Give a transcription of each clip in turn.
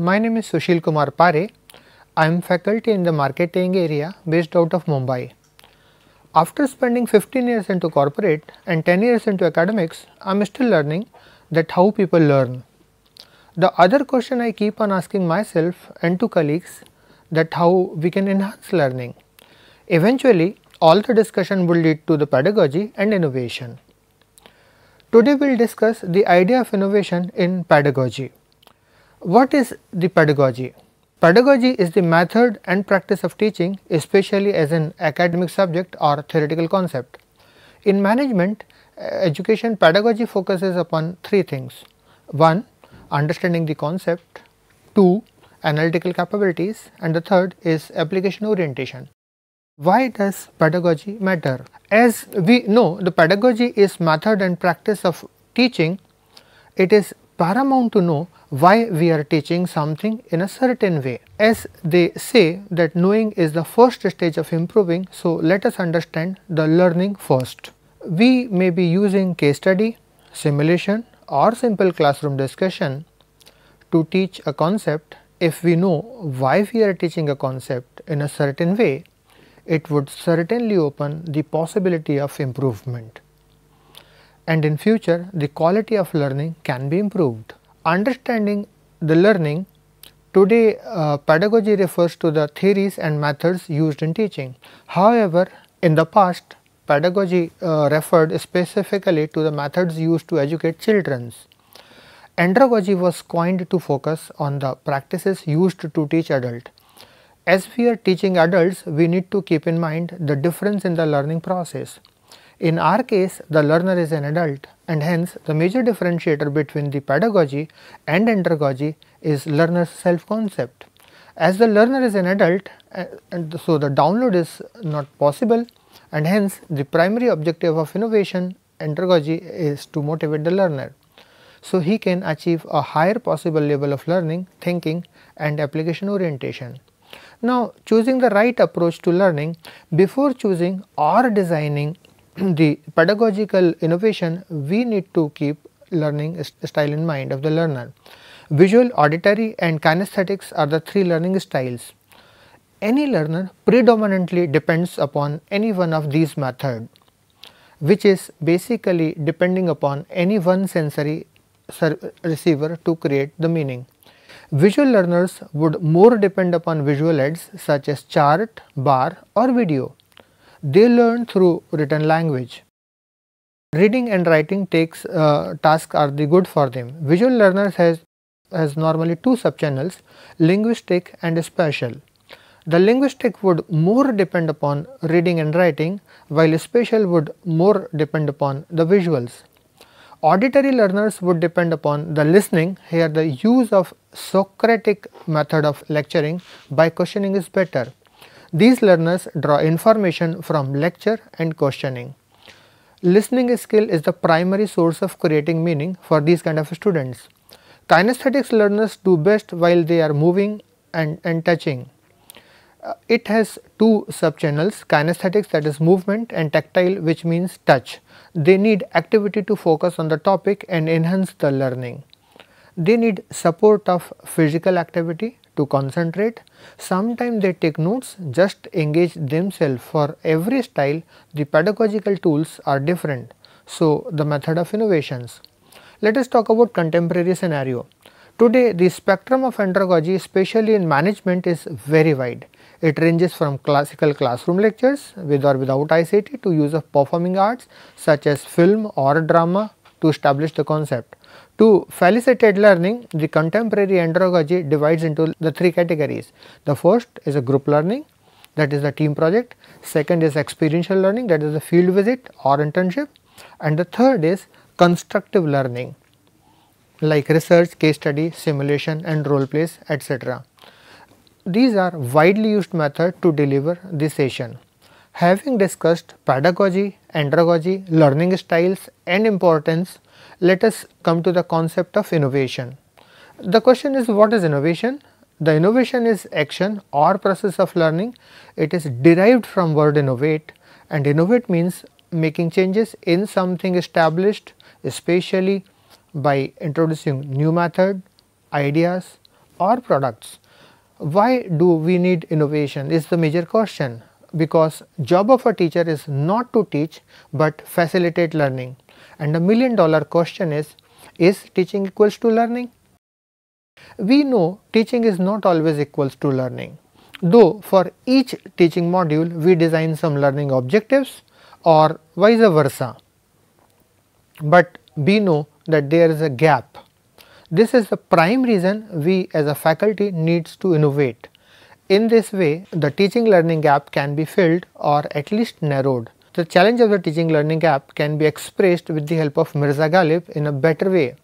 My name is Sushil Kumar Pare. I am faculty in the marketing area based out of Mumbai. After spending 15 years into corporate and 10 years into academics, I am still learning that how people learn. The other question I keep on asking myself and to colleagues that how we can enhance learning. Eventually, all the discussion will lead to the pedagogy and innovation. Today we will discuss the idea of innovation in pedagogy. What is the pedagogy? Pedagogy is the method and practice of teaching especially as an academic subject or theoretical concept. In management, uh, education pedagogy focuses upon three things. 1. Understanding the concept. 2. Analytical capabilities and the third is application orientation. Why does pedagogy matter? As we know the pedagogy is method and practice of teaching, it is paramount to know why we are teaching something in a certain way. As they say that knowing is the first stage of improving, so let us understand the learning first. We may be using case study, simulation or simple classroom discussion to teach a concept if we know why we are teaching a concept in a certain way it would certainly open the possibility of improvement. And in future, the quality of learning can be improved. Understanding the learning, today uh, pedagogy refers to the theories and methods used in teaching. However, in the past, pedagogy uh, referred specifically to the methods used to educate children. Andragogy was coined to focus on the practices used to teach adult. As we are teaching adults, we need to keep in mind the difference in the learning process. In our case, the learner is an adult and hence the major differentiator between the pedagogy and andragogy is learner's self concept. As the learner is an adult eh, and so the download is not possible and hence the primary objective of innovation andragogy is to motivate the learner. So, he can achieve a higher possible level of learning, thinking and application orientation. Now, choosing the right approach to learning before choosing or designing the pedagogical innovation, we need to keep learning style in mind of the learner. Visual, auditory and kinesthetics are the three learning styles. Any learner predominantly depends upon any one of these methods, which is basically depending upon any one sensory receiver to create the meaning. Visual learners would more depend upon visual aids such as chart, bar or video. They learn through written language. Reading and writing takes uh, tasks are the good for them. Visual learners has, has normally two subchannels linguistic and spatial. The linguistic would more depend upon reading and writing while spatial would more depend upon the visuals. Auditory learners would depend upon the listening, here the use of Socratic method of lecturing by questioning is better. These learners draw information from lecture and questioning. Listening skill is the primary source of creating meaning for these kind of students. Kinesthetics learners do best while they are moving and, and touching. Uh, it has two subchannels kinesthetics that is movement and tactile which means touch. They need activity to focus on the topic and enhance the learning. They need support of physical activity to concentrate. Sometimes they take notes, just engage themselves. For every style, the pedagogical tools are different. So, the method of innovations. Let us talk about contemporary scenario. Today, the spectrum of andragogy, especially in management, is very wide. It ranges from classical classroom lectures with or without ICT to use of performing arts such as film or drama to establish the concept. To facilitate learning, the contemporary andragogy divides into the three categories. The first is a group learning that is the team project, second is experiential learning that is the field visit or internship and the third is constructive learning like research, case study, simulation and role plays etc. These are widely used methods to deliver this session. Having discussed pedagogy, andragogy, learning styles and importance, let us come to the concept of innovation. The question is what is innovation? The innovation is action or process of learning. It is derived from word innovate and innovate means making changes in something established especially by introducing new method, ideas or products. Why do we need innovation is the major question because job of a teacher is not to teach but facilitate learning and a million dollar question is is teaching equals to learning? We know teaching is not always equals to learning though for each teaching module we design some learning objectives or vice versa, but we know that there is a gap. This is the prime reason we as a faculty needs to innovate. In this way the teaching learning gap can be filled or at least narrowed. The challenge of the teaching learning gap can be expressed with the help of Mirza Ghalib in a better way.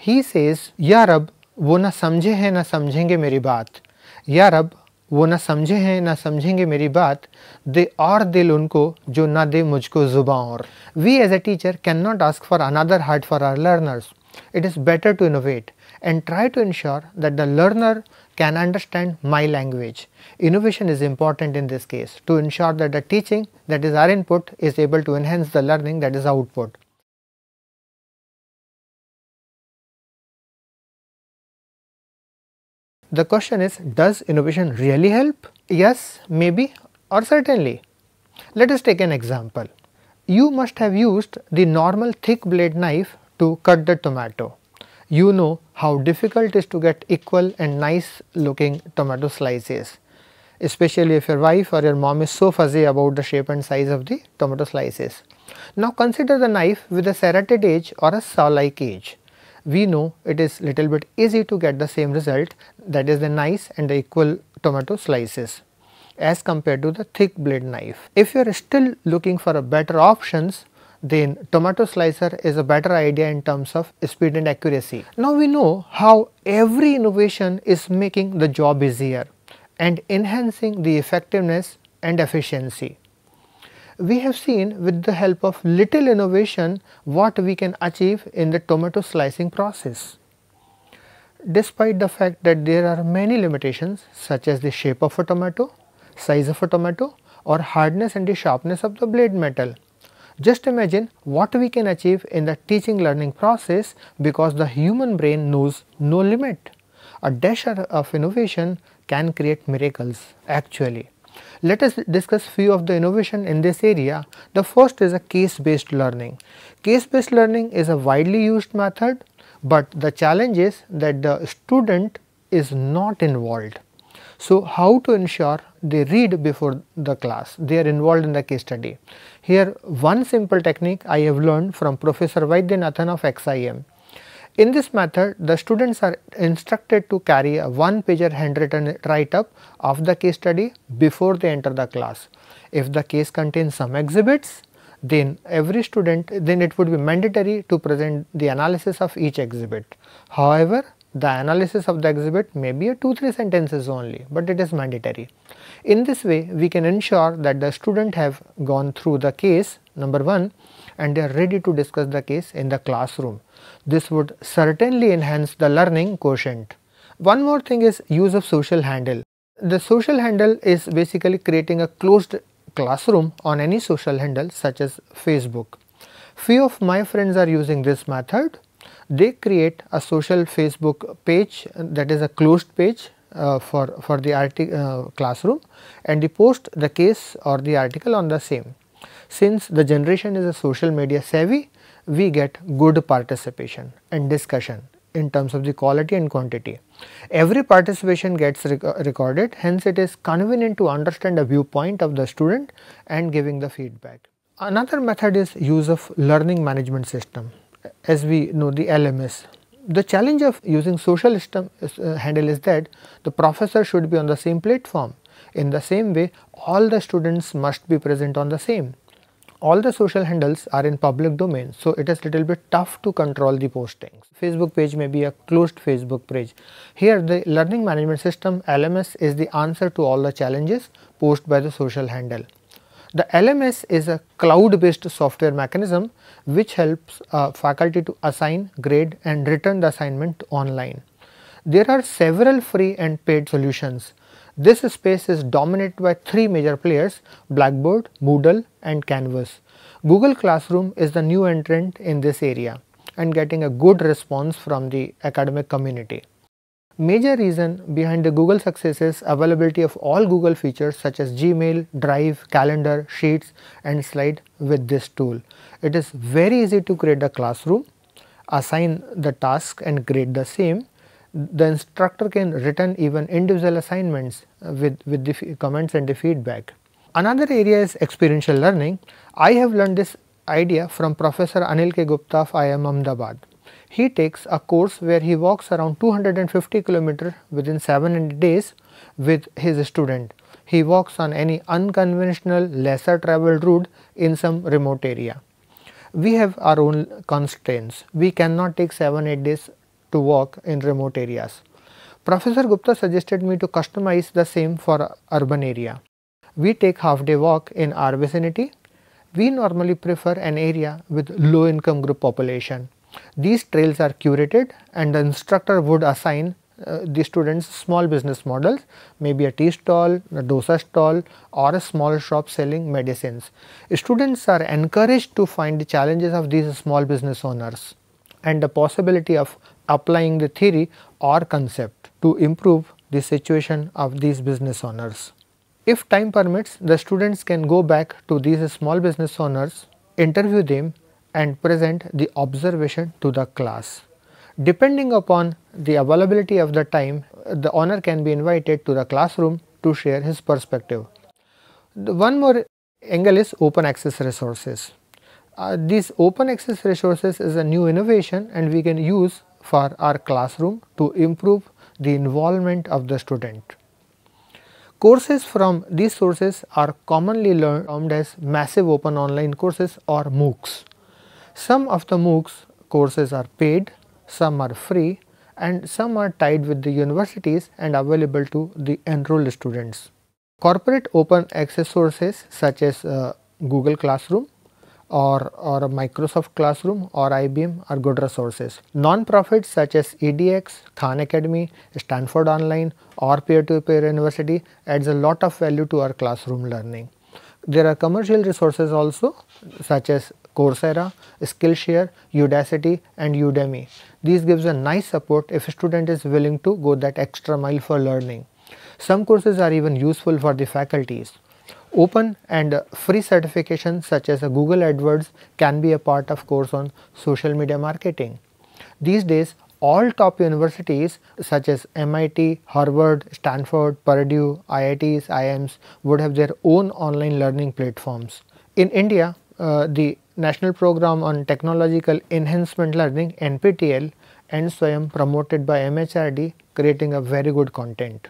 He says, Ya Rab, वो ना समझे हैं ना समझेंगे मेरी बात या रब वो ना समझे हैं ना समझेंगे मेरी बात दे और दिल उनको जो ना दे मुझको जुबा और we as a teacher can not ask for another heart for our learners it is better to innovate and try to ensure that the learner can understand my language. Innovation is important in this case to ensure that the teaching that is our input is able to enhance the learning that is output. The question is does innovation really help? Yes, maybe or certainly. Let us take an example. You must have used the normal thick blade knife to cut the tomato. You know how difficult it is to get equal and nice looking tomato slices especially if your wife or your mom is so fuzzy about the shape and size of the tomato slices. Now consider the knife with a serrated edge or a saw like edge we know it is little bit easy to get the same result that is the nice and the equal tomato slices as compared to the thick blade knife. If you are still looking for a better options then tomato slicer is a better idea in terms of speed and accuracy. Now we know how every innovation is making the job easier and enhancing the effectiveness and efficiency we have seen with the help of little innovation what we can achieve in the tomato slicing process. Despite the fact that there are many limitations such as the shape of a tomato, size of a tomato or hardness and the sharpness of the blade metal. Just imagine what we can achieve in the teaching learning process because the human brain knows no limit. A dash of innovation can create miracles actually. Let us discuss few of the innovation in this area. The first is a case based learning. Case based learning is a widely used method, but the challenge is that the student is not involved. So, how to ensure they read before the class, they are involved in the case study. Here one simple technique I have learned from Professor Vaidyanathan of XIM. In this method, the students are instructed to carry a one pager handwritten write up of the case study before they enter the class. If the case contains some exhibits, then every student then it would be mandatory to present the analysis of each exhibit. However, the analysis of the exhibit may be a 2-3 sentences only, but it is mandatory. In this way, we can ensure that the student have gone through the case number 1 and they are ready to discuss the case in the classroom. This would certainly enhance the learning quotient. One more thing is use of social handle. The social handle is basically creating a closed classroom on any social handle such as Facebook. Few of my friends are using this method. They create a social Facebook page that is a closed page uh, for, for the uh, classroom and they post the case or the article on the same. Since the generation is a social media savvy, we get good participation and discussion in terms of the quality and quantity. Every participation gets rec recorded hence it is convenient to understand the viewpoint of the student and giving the feedback. Another method is use of learning management system as we know the LMS. The challenge of using social system uh, handle is that the professor should be on the same platform. In the same way all the students must be present on the same all the social handles are in public domain. So, it is little bit tough to control the postings. Facebook page may be a closed Facebook page. Here the learning management system LMS is the answer to all the challenges posed by the social handle. The LMS is a cloud based software mechanism which helps uh, faculty to assign, grade and return the assignment online. There are several free and paid solutions this space is dominated by three major players Blackboard, Moodle and Canvas. Google Classroom is the new entrant in this area and getting a good response from the academic community. Major reason behind the Google success is availability of all Google features such as Gmail, Drive, Calendar, Sheets and Slide with this tool. It is very easy to create a classroom, assign the task and grade the same. The instructor can return even individual assignments with, with the comments and the feedback. Another area is experiential learning. I have learned this idea from Professor Anil K. Gupta of IIM Ahmedabad. He takes a course where he walks around 250 km within 7 days with his student. He walks on any unconventional lesser traveled route in some remote area. We have our own constraints. We cannot take 7-8 days to walk in remote areas. Professor Gupta suggested me to customize the same for urban area. We take half day walk in our vicinity. We normally prefer an area with low income group population. These trails are curated and the instructor would assign uh, the students small business models maybe a tea stall, a dosa stall or a small shop selling medicines. Students are encouraged to find the challenges of these small business owners and the possibility of applying the theory or concept to improve the situation of these business owners. If time permits, the students can go back to these small business owners, interview them and present the observation to the class. Depending upon the availability of the time, the owner can be invited to the classroom to share his perspective. The one more angle is open access resources. Uh, these open access resources is a new innovation and we can use for our classroom to improve the involvement of the student. Courses from these sources are commonly learned as massive open online courses or MOOCs. Some of the MOOCs courses are paid, some are free and some are tied with the universities and available to the enrolled students. Corporate open access sources such as uh, Google Classroom or, or Microsoft Classroom or IBM are good resources. Non-profits such as EDX, Khan Academy, Stanford Online or peer-to-peer -peer university adds a lot of value to our classroom learning. There are commercial resources also such as Coursera, Skillshare, Udacity and Udemy. These gives a nice support if a student is willing to go that extra mile for learning. Some courses are even useful for the faculties. Open and free certifications such as Google AdWords can be a part of course on social media marketing. These days all top universities such as MIT, Harvard, Stanford, Purdue, IITs, IIMs would have their own online learning platforms. In India, uh, the National Program on Technological Enhancement Learning NPTEL and SWAYAM promoted by MHRD creating a very good content.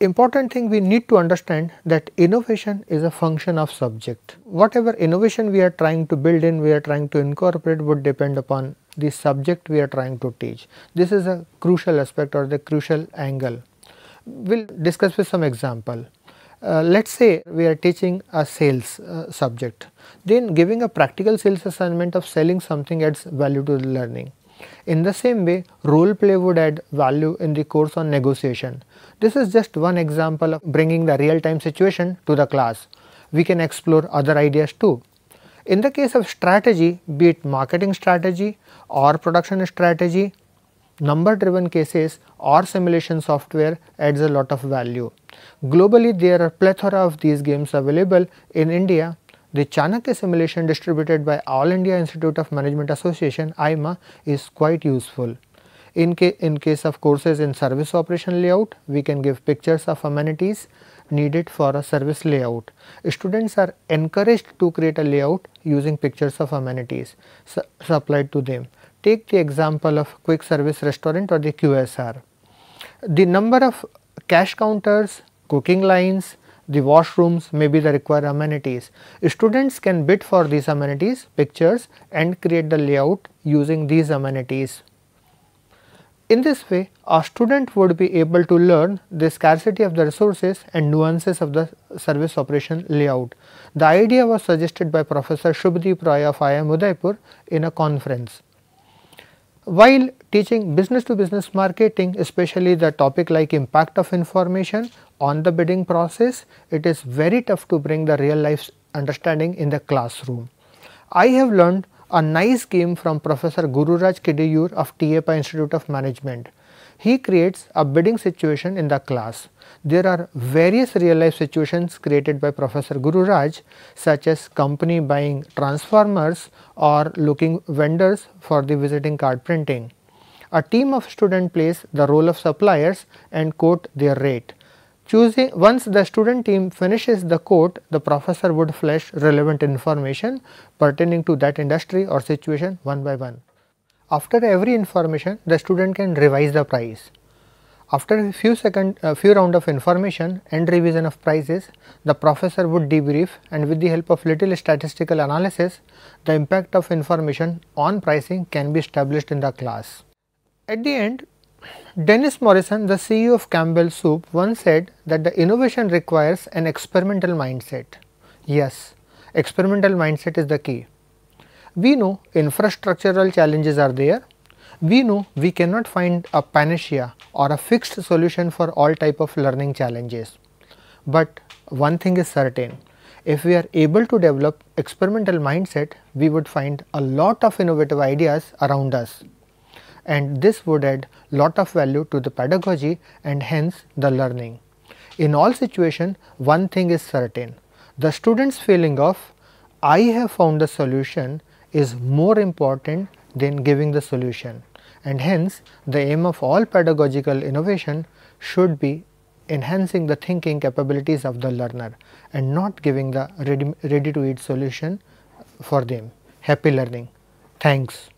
Important thing we need to understand that innovation is a function of subject. Whatever innovation we are trying to build in, we are trying to incorporate would depend upon the subject we are trying to teach. This is a crucial aspect or the crucial angle. We will discuss with some example. Uh, let us say we are teaching a sales uh, subject, then giving a practical sales assignment of selling something adds value to the learning. In the same way, role play would add value in the course on negotiation. This is just one example of bringing the real time situation to the class. We can explore other ideas too. In the case of strategy, be it marketing strategy or production strategy, number driven cases or simulation software adds a lot of value. Globally there are plethora of these games available in India. The Chanakya simulation distributed by All India Institute of Management Association IIMA is quite useful. In, ca in case of courses in service operation layout, we can give pictures of amenities needed for a service layout. Students are encouraged to create a layout using pictures of amenities su supplied to them. Take the example of quick service restaurant or the QSR. The number of cash counters, cooking lines, the washrooms may be the required amenities. Students can bid for these amenities, pictures and create the layout using these amenities. In this way, a student would be able to learn the scarcity of the resources and nuances of the service operation layout. The idea was suggested by Professor Subhadip Roy of IIM Udaipur in a conference. While teaching business to business marketing, especially the topic like impact of information on the bidding process, it is very tough to bring the real life understanding in the classroom. I have learned a nice game from Professor Gururaj Kidiyoor of T. A. Pai Institute of Management. He creates a bidding situation in the class. There are various real life situations created by Professor Gururaj such as company buying transformers or looking vendors for the visiting card printing. A team of students plays the role of suppliers and quote their rate. Choosing once the student team finishes the quote, the professor would flash relevant information pertaining to that industry or situation one by one. After every information, the student can revise the price. After a few second, a few round of information and revision of prices, the professor would debrief and with the help of little statistical analysis, the impact of information on pricing can be established in the class. At the end, Dennis Morrison, the CEO of Campbell Soup, once said that the innovation requires an experimental mindset. Yes, experimental mindset is the key. We know infrastructural challenges are there. We know we cannot find a panacea or a fixed solution for all type of learning challenges. But one thing is certain, if we are able to develop experimental mindset, we would find a lot of innovative ideas around us and this would add lot of value to the pedagogy and hence the learning. In all situation one thing is certain the students feeling of I have found the solution is more important than giving the solution and hence the aim of all pedagogical innovation should be enhancing the thinking capabilities of the learner and not giving the ready, ready to eat solution for them. Happy learning. Thanks.